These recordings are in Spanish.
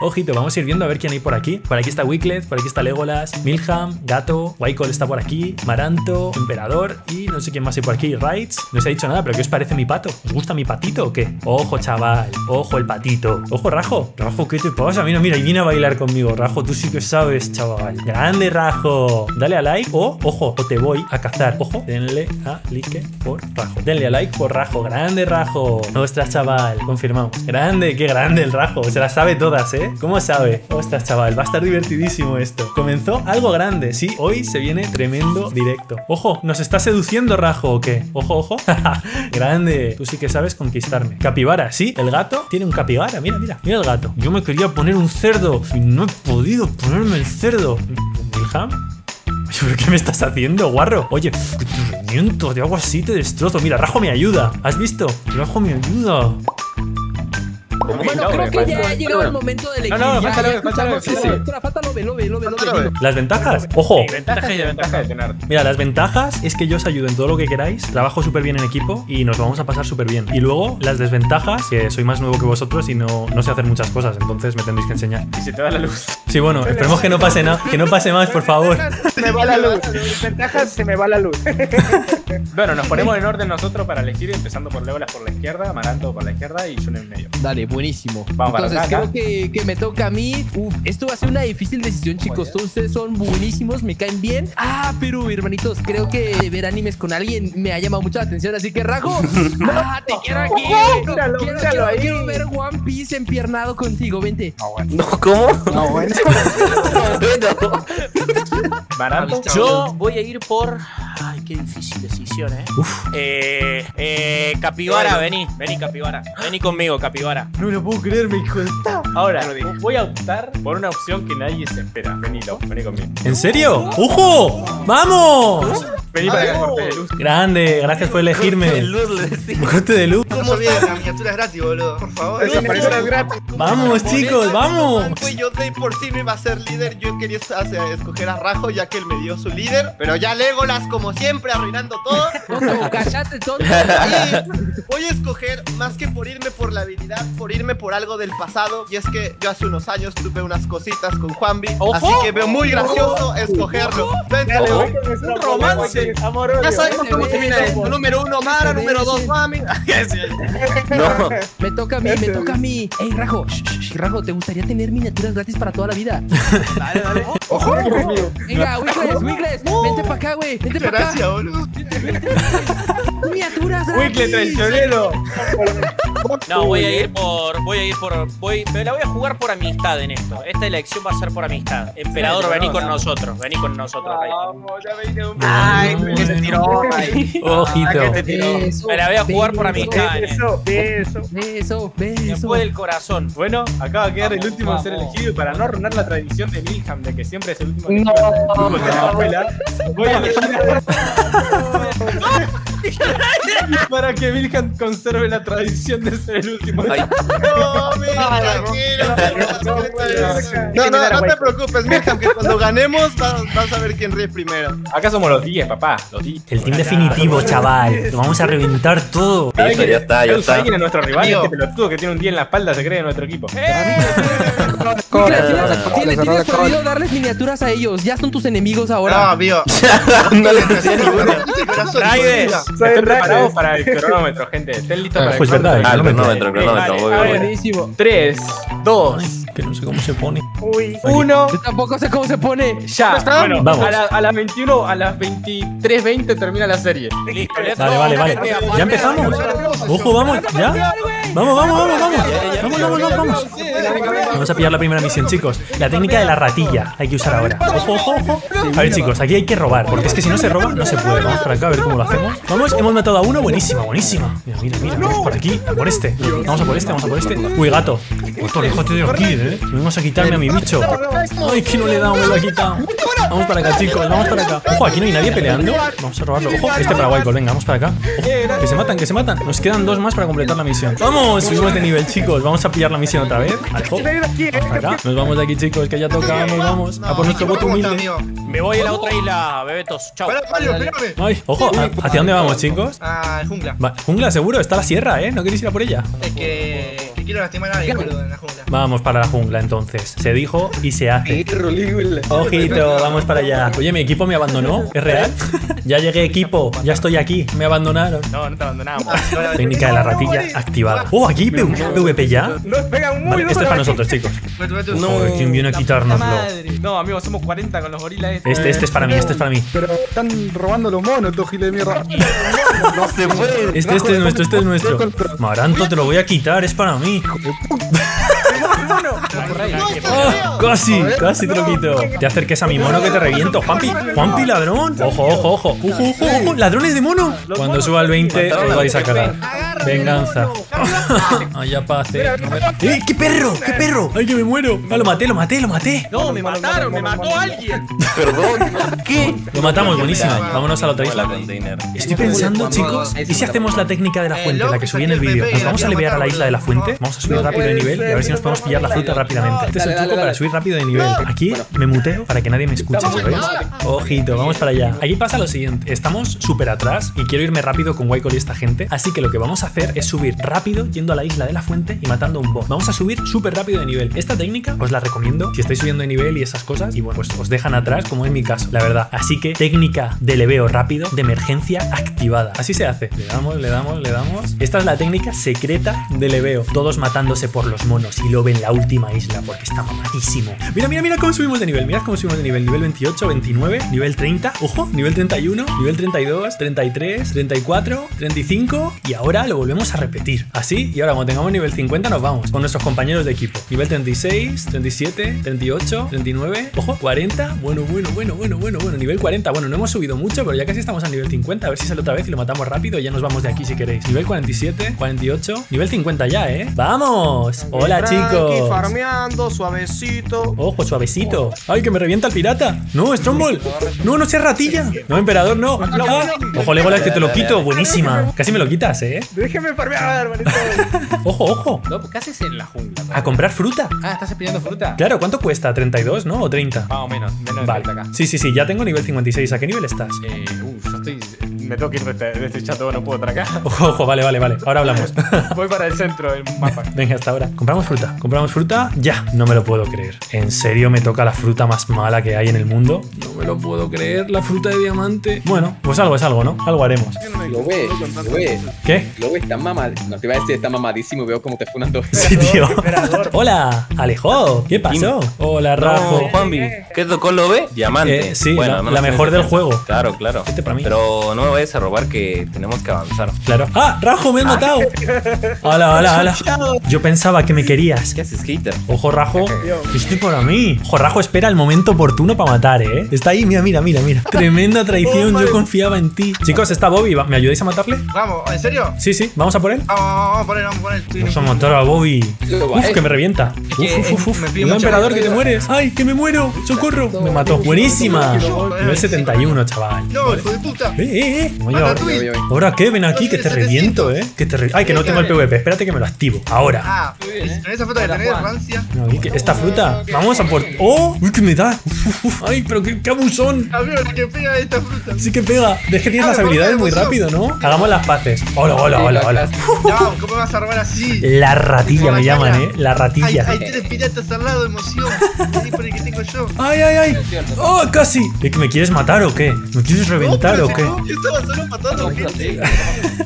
Ojito, vamos a ir viendo a ver quién hay por aquí. Por aquí está Wicklet, por aquí está Legolas, Milham, Gato, Wycol está por aquí, Maranto, Emperador y no sé quién más hay por aquí. Rights, no se ha dicho nada, pero ¿qué os parece mi pato? ¿Os gusta mi patito o qué? Ojo, chaval, ojo el patito. Ojo, Rajo. Rajo, ¿qué te pasa? Mira, mira, y viene a bailar conmigo. Rajo, tú sí que sabes, chaval. Grande, Rajo. Dale a like o, ojo, o te voy a cazar. Ojo, denle a like por Rajo. Denle a like por Rajo. Grande, Rajo. Ostras, chaval. Confirmamos. Grande, qué grande el Rajo. Se las sabe todas, ¿eh? ¿Cómo sabe? Ostras, chaval. Va a estar divertidísimo esto. Comenzó algo grande. Sí, hoy se viene tremendo directo. Ojo, ¿nos está seduciendo Rajo o qué? Ojo, ojo. grande. Tú sí que sabes conquistarme. Capibara, sí. El gato tiene un capibara. Mira, mira. Mira el gato. Yo me quería poner un cerdo y no he podido ponerme el cerdo. ¿Milham? ¿Pero qué me estás haciendo, guarro? Oye, que te reviento, de agua así te destrozo. Mira, Rajo me ayuda. ¿Has visto? Rajo me ayuda. Bueno, creo que ya ha llegado el momento de elegir. No, no, falta Lobe. Lobe. ¿Las ventajas? Ojo. Ventaja y desventaja de tener. Mira, las ventajas es que yo os ayudo en todo lo que queráis, trabajo súper bien en equipo y nos lo vamos a pasar súper bien. Y luego las desventajas, que soy más nuevo que vosotros y no, no sé hacer muchas cosas, entonces me tendréis que enseñar. Y se te da la luz. Sí, bueno, esperemos que no pase nada, que no pase más, por favor. Se me va la luz. Ventajas, se me va la luz. Bueno, nos ponemos en orden nosotros para elegir, empezando por Legolas por la izquierda, Maranto por la izquierda y yo en el medio. Dale, buenísimo. Vamos para Entonces acá, creo que, que me toca a mí. Uf, esto va a ser una difícil decisión, chicos. Todos ustedes son buenísimos, me caen bien. Ah, pero hermanitos, creo que ver animes con alguien me ha llamado mucho la atención. Así que, Rajo, ah, te quiero aquí. Míralo, quiero, míralo quiero- ahí. quiero ver One Piece empiernado contigo. Vente. No, ¿cómo? No, bueno. Bueno. Maranto. Yo voy a ir por. Ay, qué difícil decisión, eh. Eh, eh, Capibara, vení, vení, Capibara. Vení conmigo, Capibara. No lo puedo creer, me hijo de Ahora, voy a optar por una opción que nadie se espera. Venilo, vení conmigo. ¿En serio? ¡Ojo! ¡Vamos! Vení para acá, corte de luz. Grande, gracias por elegirme. Corte de luz. No sabía que la miniatura es gratis, boludo. Por favor. Gratis. Vamos, chicos, vamos. Yo de por sí me iba a ser líder. Yo quería escoger a Rajo ya que él me dio su líder. Pero ya Legolas, como siempre, arruinando todo. No, cállate, tonto. Voy a escoger, más que por irme por la habilidad, por irme por algo del pasado. Y es que yo hace unos años tuve unas cositas con Juanvi. Así que veo muy gracioso escogerlo. Vente, Un romance. Ya sabemos cómo termina esto. Número uno, Mara. Número dos, Juanvi. No. Me toca a mí, me toca a mí. Ey, Rajo, shh, shh, Rajo, ¿te gustaría tener miniaturas gratis para toda la vida? Dale, dale. Ojo, Venga, Wiggles, Wiggles, vente para acá, güey. Vente para acá. Gracias, boludo. Miniaturas gratis. Wickle traicionero. No, voy a ir por. Voy a ir por. Voy, me la voy a jugar por amistad en esto. Esta elección va a ser por amistad. Emperador, Sí, vení no, con no. nosotros. Vení con nosotros, Rey. Vamos, ya un Ay, que se tiró, Rey. Ojito. que te tiró. Beso, Me la voy a jugar por amistad. eh. Beso, beso. Beso, beso. Después del corazón. Bueno, acaba de quedar el Vamos, último en ser elegido y para no arruinar la tradición de Milham de que siempre es el último No. elegido de la voy a elegir a- para que Milham conserve la tradición de ser el último. Ay. No, mira, tranquilo. No, no, no te preocupes, Mirjam, que cuando ganemos vas, vas a ver quién ríe primero. Acá somos los 10, papá, los 10. El team definitivo, chaval. Lo vamos a reventar todo. Ya está, ya está. ¿Alguien es nuestro rival? Este pelotudo que tiene un día en la espalda se cree en nuestro equipo. Wiggles, tienes- prohibido darles miniaturas a ellos. Ya son tus enemigos No, ahora. amigo. No le decía ninguno. Raides. Soy Estén preparados Raides. para el cronómetro, gente. Estén listos para el verdad, Ah, el cronómetro. cronómetro, el cronómetro. Buenísimo. 3, 2, Que no sé cómo se pone. Uy. 1. Yo tampoco sé cómo se pone. Ya, está? bueno, Vamos. a, la- a las 21, a las 23.20 termina la serie. Listo, Vale, vale, vale. ¿Ya empezamos? Ojo, vamos, ¿ya? Vamos, vamos, vamos, vamos. Vamos, vamos, vamos, vamos. Vamos a pillar la primera misión, chicos. La técnica de la ratilla hay que usar ahora. Ojo, ojo, ojo. A ver, chicos, aquí hay que robar, porque es que si no se roba, no se puede. Vamos por acá a ver cómo lo hacemos. Vamos, hemos matado a uno. Buenísima, buenísima. Mira, mira, mira. Vamos por aquí, por este. Vamos a por este, vamos a por este. Uy, gato. Gato, déjate de aquí, ¿eh? Vamos a quitarme a mi bicho. Ay, que no le he dado, me lo ha quitado. Vamos para acá, chicos, vamos para acá. Ojo, aquí no hay nadie peleando. Vamos a robarlo. Ojo, este para Wycol, venga, vamos para acá. Ojo, que se matan, que se matan. Nos quedan dos más para completar la misión. Vamos, subimos de nivel, chicos. Vamos a pillar la misión otra vez. Vamos para acá. Nos vamos de aquí, chicos, que ya toca. Nos vamos. A por nuestro voto humilde. Me voy a la otra isla, bebetos. Chao. Ay, ojo, ¿a- ¿hacia dónde vamos, chicos? Ah, jungla. Va, jungla, seguro, está la sierra, ¿eh? ¿No queréis ir a por ella? Es que. ¿Qué quiero lastimar a nadie, boludo, en la jungla. Vamos para la jungla entonces. Se dijo y se hace. Ojito, vamos para allá. Oye, mi equipo me abandonó. ¿Es real? Ya llegué equipo, ya estoy aquí. Me abandonaron. No, no te abandonamos. Técnica de la ratilla activada. Oh, aquí PvP ya. Nos pegan muy este es para nosotros, chicos. Joder, ¿quién viene a quitárnoslo? No, amigo, somos 40 con los gorilas. Este, este es para mí, este es para mí. Pero están robando los monos, estos giles de mierda. No se puede. Este, este es nuestro, este es nuestro. Maranto, te lo voy a quitar, es para mí. Oh, casi, casi te lo quito. Te acerques a mi mono que te reviento. Juanpi, Juanpi, ladrón. Ojo, ojo, ojo. Ojo, ojo, ojo. Ladrones de mono. Cuando suba al 20, os vais a cagar. Venganza. Allá pase. ¡Eh, qué perro! ¡Qué perro! ¡Ay, que me muero! Ah, lo maté, lo maté, lo maté. No, me mataron, me mató alguien. Perdón. ¿Qué? Lo matamos, buenísima. Vámonos a la otra La isla. container. Estoy pensando, chicos, ¿y si hacemos la técnica de la fuente, la que subí en el vídeo? ¿Nos vamos a liberar a la isla de la fuente? Vamos a subir rápido de nivel y a ver si nos podemos pillar la fruta rápidamente. Este es el truco para subir rápido de nivel. Aquí me muteo para que nadie me escuche, ¿sabéis? Ojito, vamos para allá. Aquí pasa lo siguiente, estamos súper atrás y quiero irme rápido con Wycol y esta gente, así que lo que vamos a hacer es subir rápido yendo a la isla de la fuente y matando un boss. Vamos a subir súper rápido de nivel. Esta técnica os la recomiendo si estáis subiendo de nivel y esas cosas y bueno, pues os dejan atrás como en mi caso, la verdad. Así que técnica de leveo rápido de emergencia activada. Así se hace. Le damos, le damos, le damos. Esta es la técnica secreta de leveo. Todos matándose por los monos y Lobe en la última isla porque está mamadísimo. Mira, mira, mira cómo subimos de nivel. Mira cómo subimos de nivel. Nivel 28, 29, nivel 30. Ojo, nivel 31, nivel 32, 33, 34, 35 y ahora lo volvemos a repetir. Así y ahora cuando tengamos nivel 50 nos vamos con nuestros compañeros de equipo. Nivel 36, 37, 38, 39, ojo, 40. Bueno, bueno, bueno, bueno, bueno, bueno. Nivel 40. Bueno, no hemos subido mucho, pero ya casi estamos al nivel 50. A ver si sale otra vez y lo matamos rápido y ya nos vamos de aquí si queréis. Nivel 47, 48, nivel 50 ya, ¿eh? ¡Vamos! Hola, chicos. farmeando, suavecito. Ojo, suavecito. ¡Ay, que me revienta el pirata! ¡No, Strombol! ¡No, no seas ratilla! ¡No, emperador, no! ¡Ah! Ojo, Legolas, que te lo quito. Buenísima. Casi me lo quitas, ¿eh? Déjeme farmear, hermanito. Ojo, ojo. No, ¿Qué haces en la jungla? A comprar fruta. Ah, ¿estás pidiendo fruta? Claro, ¿cuánto cuesta? ¿32, no? ¿O 30? Más o menos, menos de Vale. 30 acá. Sí, sí, sí, ya tengo nivel 56. ¿A qué nivel estás? Eh, uf, yo estoy. Me tengo que ir de este, de este chat, no puedo acá. Ojo, ojo, vale, vale, vale. Ahora hablamos. Voy para el centro del mapa. Venga, hasta ahora. Compramos fruta. Compramos fruta. Ya. No me lo puedo creer. ¿En serio me toca la fruta más mala que hay en el mundo? No me lo puedo creer. La fruta de diamante. Bueno, pues algo es algo, ¿no? Algo haremos. Lo ve, lo ve, ¿Qué? lo ve, está mamad. No te iba a decir, está mamadísimo. Veo cómo te funan dos. Sí, tío. Hola, Alejo. ¿Qué pasó? Hola, Rajo. No, Juanvi, ¿qué tocó lo ve? Diamante. Eh, sí, Bueno, la- no la mejor del juego. Claro, claro. Este para mí. Pero no me vayas a robar que tenemos que avanzar. Claro. ¡Ah! ¡Rajo, me has matado! ¡Hola, hola, hola! Yo pensaba que me querías. ¿Qué haces, hater? Ojo, Rajo. Estoy para mí. Ojo, Rajo espera el momento oportuno para matar, ¿eh? Está ahí, mira, mira, mira, mira. Tremenda traición, yo confiaba en ti. Chicos, está Bobby. ¿va- ¿Me ayudáis a matarle? Vamos, ¿en serio? Sí, sí, vamos a por él. Vamos, vamos, vamos a poner, vamos a poner. Estoy- Vamos a matar a Bobby. Uf, que me revienta. Uf, uf, uf, uf. me pide Cuidado, emperador, que te mueres. ¡Ay, que me muero! ¡Socorro! Me mató. Buenísima. Nivel 71, chaval. No, hijo de puta. Eh, eh, eh. Oye, ahora, ahora qué, ven aquí, que te reviento, eh. Que te re- Ay, que no tengo el PvP. Espérate que me lo activo. Ahora. Ah, en esa foto que tenés, rancia. Esta fruta. Vamos a por. ¡Oh! ¡Uy, que me da! Uf, uf, uf. ¡Ay, pero qué, qué abusón! Amigo, la que pega esta fruta. Sí que pega. Es que tienes las habilidades muy rápido, ¿no? Hagamos las paces. Hola, hola, hola, hola. No, ¿cómo vas a robar así? La ratilla me llaman, eh. La ratilla. hay tres piratas al lado, emoción. Que tengo yo. ¡Ay, ay, ay! ¡Oh, casi! ¿Es que me quieres matar o qué? ¿Me quieres reventar o qué? Solo matando gente.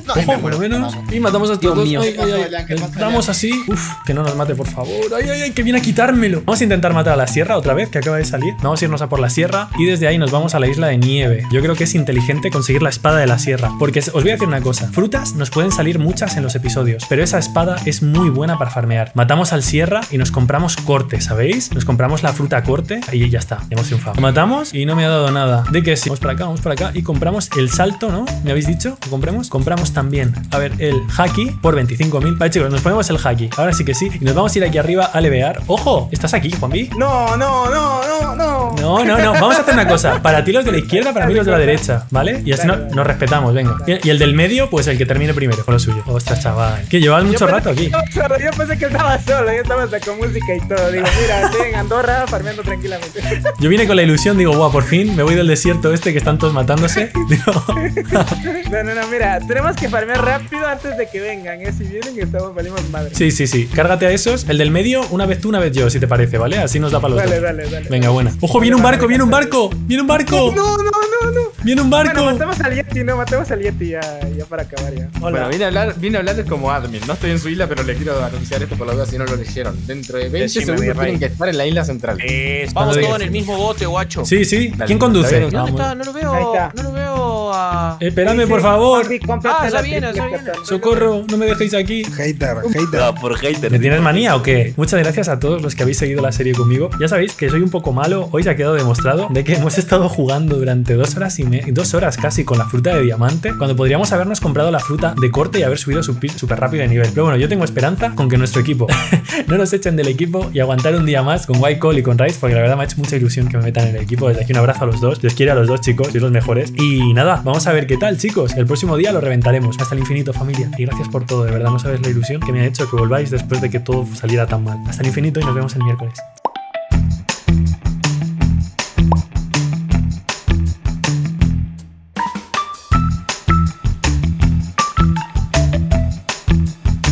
No, Ojo, por lo menos. Y matamos a estos Dios dos. mío. Ay, ay, así. Uf, que no nos mate, por favor. Ay, ay, ay, que viene a quitármelo. Vamos a intentar matar a la sierra otra vez, que acaba de salir. Vamos a irnos a por la sierra y desde ahí nos vamos a la isla de nieve. Yo creo que es inteligente conseguir la espada de la sierra. Porque os voy a decir una cosa: frutas nos pueden salir muchas en los episodios, pero esa espada es muy buena para farmear. Matamos al sierra y nos compramos corte, ¿sabéis? Nos compramos la fruta corte y ya está. Hemos triunfado. Lo matamos y no me ha dado nada. De que sí. Vamos para acá, vamos para acá y compramos el salto, ¿no? ¿Me habéis dicho? ¿Lo compremos? Compramos también, a ver, el haki por 25.000. Vale, chicos, nos ponemos el haki. Ahora sí que sí. Y nos vamos a ir aquí arriba a levear. ¡Ojo! ¿Estás aquí, Juanvi? No, no, no, no, no. No, no, no. Vamos a hacer una cosa. Para ti los de la izquierda, para mí los de la derecha, ¿vale? Y así no- nos respetamos, venga. Y el del medio, pues el que termine primero con lo suyo. Ostras, chaval. Que llevas mucho rato aquí. Yo, yo pensé que estaba solo, yo estaba hasta con música y todo. Digo, mira, estoy en Andorra farmeando tranquilamente. Yo vine con la ilusión, digo, guau, por fin me voy del desierto este que están todos matándose. Digo, No, no, no, mira, tenemos que farmear rápido antes de que vengan, ¿eh? Si vienen, estamos valimos madre. Sí, sí, sí. Cárgate a esos. El del medio, una vez tú, una vez yo, si te parece, ¿vale? Así nos da para los Dale, dos. dale, dale. Venga, buena. ¡Ojo, viene un barco, viene un barco! ¡Viene un barco! No, no, no, no. ¡Viene un barco! Bueno, matemos al Yeti, no, matemos al Yeti ya, ya para acabar ya. Bueno, vine a, hablar, vine a hablar como admin. No estoy en su isla, pero le quiero anunciar esto por lo que si no lo leyeron. Dentro de 20 Decime, segundos tienen que estar en la isla central. Vamos todos en el mismo bote, guacho. Sí, sí. Dale, ¿Quién conduce? dale, ¿Y ¿Dónde está? No lo veo. Ahí está. No lo veo a. Espérame, por favor. Ah, ya viene, ya viene. Socorro, no me dejéis aquí. Hater, hater. No, por hater. ¿Me tienes manía o qué? Muchas gracias a todos los que habéis seguido la serie conmigo. Ya sabéis que soy un poco malo. Hoy se ha quedado demostrado de que hemos estado jugando durante dos horas y me- dos horas casi con la fruta de diamante, cuando podríamos habernos comprado la fruta de corte y haber subido súper rápido de nivel. Pero bueno, yo tengo esperanza con que nuestro equipo no nos echen del equipo y aguantar un día más con White Call y con Rice, porque la verdad me ha hecho mucha ilusión que me metan en el equipo. Desde aquí un abrazo a los dos. Los quiero a los dos, chicos, sois los mejores. Y vamos a ver qué tal, chicos. El próximo día lo reventaremos. Hasta el infinito, familia. Y gracias por todo, de verdad. No sabes la ilusión que me ha hecho que volváis después de que todo saliera tan mal. Hasta el infinito y nos vemos el miércoles.